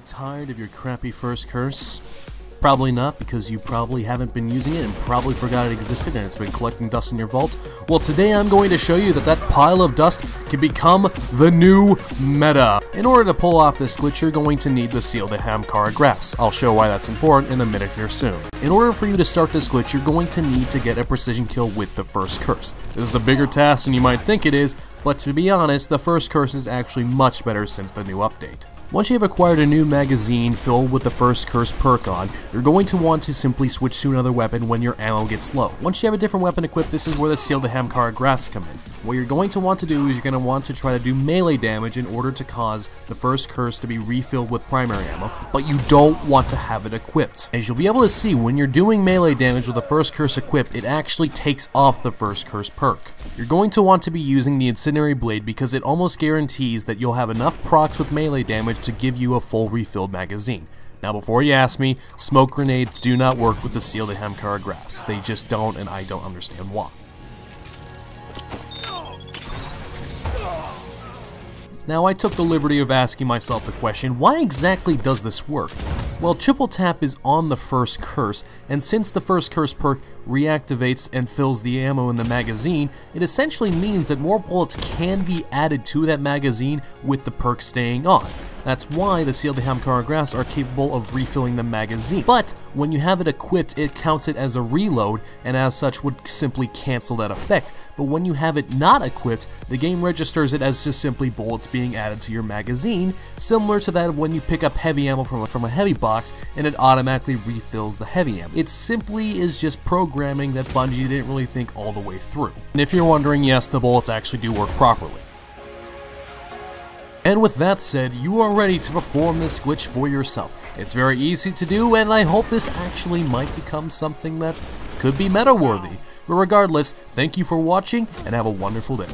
you tired of your crappy first curse? Probably not, because you probably haven't been using it and probably forgot it existed and it's been collecting dust in your vault. Well, today I'm going to show you that that pile of dust can become the new meta. In order to pull off this glitch, you're going to need the Sealed Ahamkara Grasps. I'll show why that's important in a minute here soon. In order for you to start this glitch, you're going to need to get a precision kill with the first curse. This is a bigger task than you might think it is, but to be honest, the first curse is actually much better since the new update. Once you have acquired a new magazine filled with the first curse perk on, you're going to want to simply switch to another weapon when your ammo gets low. Once you have a different weapon equipped, this is where the Sealed Ahamkara Grasps come in. What you're going to want to do is you're going to want to try to do melee damage in order to cause the first curse to be refilled with primary ammo, but you don't want to have it equipped. As you'll be able to see, when you're doing melee damage with the first curse equipped, it actually takes off the first curse perk. You're going to want to be using the Incendiary Blade because it almost guarantees that you'll have enough procs with melee damage to give you a full refilled magazine. Now before you ask me, smoke grenades do not work with the Sealed Ahamkara Grasps. They just don't and I don't understand why. Now I took the liberty of asking myself the question, why exactly does this work? Well, triple tap is on the first curse, and since the first curse perk reactivates and fills the ammo in the magazine, it essentially means that more bullets can be added to that magazine with the perk staying on. That's why the Sealed Ahamkara Grasps are capable of refilling the magazine. But when you have it equipped, it counts it as a reload, and as such would simply cancel that effect. But when you have it not equipped, the game registers it as just simply bullets being added to your magazine, similar to that of when you pick up heavy ammo from a, from a heavy box, and it automatically refills the heavy ammo. It simply is just programming that Bungie didn't really think all the way through. And if you're wondering, yes, the bullets actually do work properly. And with that said, you are ready to perform this glitch for yourself. It's very easy to do, and I hope this actually might become something that could be meta-worthy. But regardless, thank you for watching, and have a wonderful day.